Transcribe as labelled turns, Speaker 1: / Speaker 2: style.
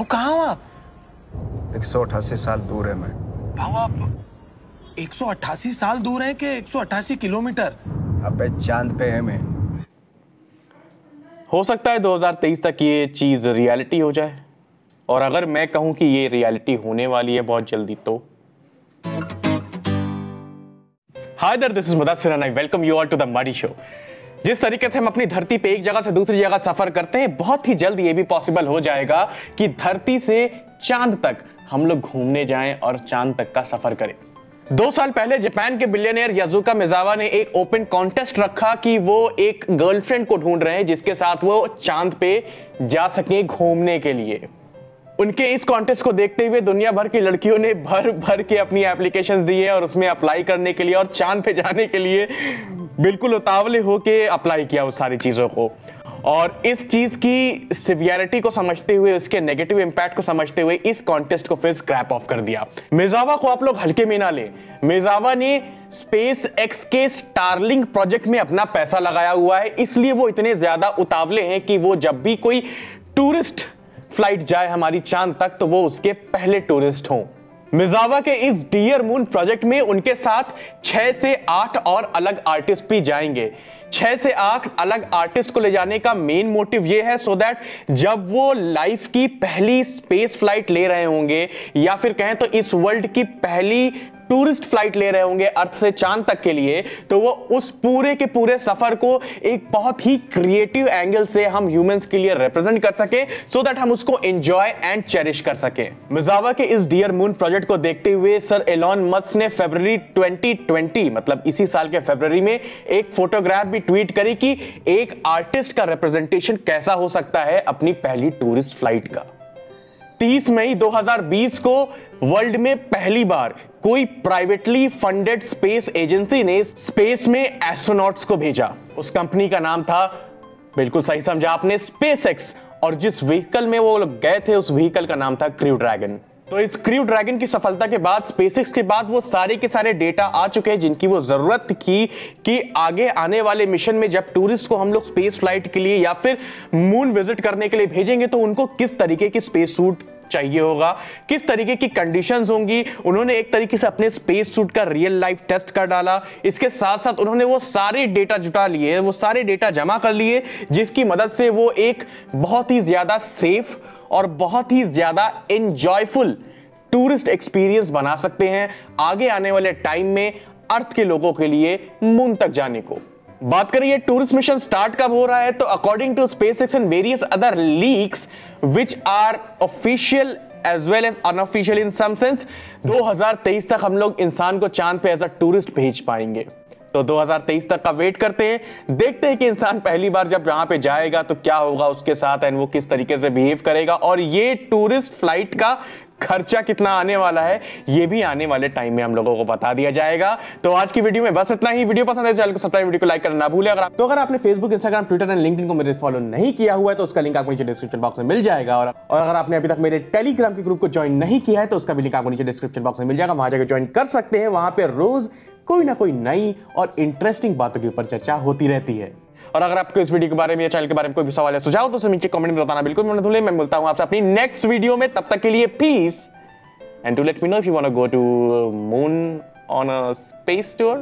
Speaker 1: भाव कहाँ हो आप?
Speaker 2: एक सौ अठासी साल दूर है मैं।
Speaker 1: भाव आप 188 साल दूर हैं कि 188 किलोमीटर?
Speaker 2: अबे चाँद पे है मैं।
Speaker 3: हो सकता है 2023 तक ये चीज़ रियलिटी हो जाए। और अगर मैं कहूँ कि ये रियलिटी होने वाली है बहुत जल्दी तो। Hi there this is and I welcome you all to the muddy show जिस तरीके से हम अपनी धरती पे एक जगह से दूसरी जगह सफ़र करते हैं, बहुत ही जल्द ये भी पॉसिबल हो जाएगा कि धरती से चाँद तक हम लोग घूमने जाएँ और चाँद तक का सफ़र करें। दो साल पहले जापान के बिलियनियर याजुका मिजावा ने एक ओपन कॉन्टेस्ट रखा कि वो एक गर्लफ्रेंड को ढूंढ रहे हैं, जिसके साथ वो चाँद पे जा सके घूमने के लिए। उनके इस कॉन्टेस्ट को देखते हुए दुनिया भर की लड़कियों ने भर भर के अपनी एप्लीकेशंस दी है और उसमें अप्लाई करने के लिए और चाँद पे जाने के लिए बिल्कुल उतावले होके अप्लाई किया उस सारी चीज़ों को। और इस चीज़ की सिवियरिटी को समझते हुए, उसके नेगेटिव इम्पैक्ट को समझते हुए इस कॉन्टेस्ट को फिर स्क्रैप ऑफ़ कर दिया। मिजावा को आप लोग हल्के में ना ले। मिजावा ने स्पेस एक्स के स्टारलिंग प्रोजेक्ट में अपना पैसा लगाया हुआ है, इसलिए वो इतने ज़्यादा उतावले हैं कि वो जब भी कोई टूरिस्ट फ़्लाइट जाए हमारी चाँद तक तो वो उसके पहले टूरिस्ट हों। मिजावा के इस डियर मून प्रोजेक्ट में उनके साथ छह से आठ और अलग आर्टिस्ट भी जाएँगे। छह से आठ अलग आर्टिस्ट को ले जाने का मेन मोटिव यह है सो दैट जब वो लाइफ की पहली स्पेस फ़्लाइट ले रहे होंगे, या फिर कहें तो इस वर्ल्ड की पहली टूरिस्ट फ़्लाइट ले रहे होंगे अर्थ से चाँद तक के लिए तो वो उस पूरे के पूरे सफ़र को एक बहुत ही क्रिएटिव एंगल से हम ह्यूमंस के लिए रिप्रेजेंट कर सके सो so दैट हम उसको एंजॉय एंड चेरिश कर सके। मिजावा के इस डियर मून प्रोजेक्ट को देखते हुए सर एलॉन मस्क ने फरवरी 2020 मतलब इसी साल के फरवरी में एक फोटोग्राफ भी ट्वीट करी कि एक आर्टिस्ट का रिप्रेजेंटेशन कैसा हो सकता है अपनी पहली टूरिस्ट फ़्लाइट का। 30 मई 2020 को वर्ल्ड में पहली बार कोई प्राइवेटली फंडेड स्पेस एजेंसी ने स्पेस में एस्ट्रोनॉट्स को भेजा। उस कंपनी का नाम था, बिल्कुल सही समझा आपने स्पेस एक्स और जिस व्हीकल में वो लोग गए थे, उस व्हीकल का नाम था क्रू ड्रैगन तो इस क्रू ड्रैगन की सफलता के बाद स्पेसिक्स के बाद वो सारे के सारे डेटा आ चुके हैं जिनकी वो ज़रूरत की कि आगे आने वाले मिशन में जब टूरिस्ट को हम लोग स्पेस फ़्लाइट के लिए या फिर मून विज़िट करने के लिए भेजेंगे तो उनको किस तरीके की स्पेस सूट चाहिए होगा? किस तरीके की कंडीशंस होंगी? उन्होंने एक तरीके से अपने स्पेस सूट का रियल लाइफ टेस्ट कर डाला। इसके साथ साथ उन्होंने वो सारे डेटा जुटा लिए वो सारे डेटा जमा कर लिए, जिसकी मदद से वो एक बहुत ही ज़्यादा सेफ़ और बहुत ही ज़्यादा एंजॉयफुल टूरिस्ट एक्सपीरियंस बना सकते हैं आगे आने वाले टाइम में अर्थ के लोगों के लिए मून तक जाने को। बात करिए टूरिस्ट मिशन स्टार्ट कब हो रहा है तो according to SpaceX and various other leaks which are official as well as unofficial in some sense 2023 तक हम लोग इंसान को चाँद पे एज अ टूरिस्ट भेज पाएँगे। तो 2023 तक का वेट करते हैं। देखते हैं कि इंसान पहली बार जब यहाँ पे जाएगा तो क्या होगा उसके साथ एंड वो किस तरीके से बिहेव करेगा। और ये टूरिस्ट फ़्लाइट का खर्चा कितना आने वाला है, ये भी आने वाले टाइम में हम लोगों को बता दिया जाएगा। तो आज की वीडियो में बस इतना ही। वीडियो पसंद है चैनल को सब्सक्राइब, वीडियो को लाइक करना ना भूले। अगर आप तो अगर आपने Facebook Instagram Twitter and link को मेरे फॉलो नहीं किया हुआ है तो उसका लिंक आपको नीचे डिस्क्रिप्शन बॉक्स में मिल जाएगा। और और अगर आपने अभी तक मेरे टेलीग्राम के ग्रुप को ज्वाइन नहीं किया है तो उसका भी लिंक आपको नीचे डिस्क्रिप्शन बॉक्स में मिल जाएगा। वहाँ जाकर ज्वाइन कर सकते हैं। वहाँ पे रोज कोई ना कोई नई और इंटरेस्टिंग बातों के ऊपर चर्चा होती रहती है। और अगर आपको इस वीडियो के बारे में या चैनल के बारे में कोई भी सवाल है सुझाव तो नीचे कमेंट में बताना बिल्कुल मैं मैं मिलता हूँ आपसे अपनी नेक्स्ट वीडियो में। तब तक के लिए please and to let me know if you want to go to moon on a space tour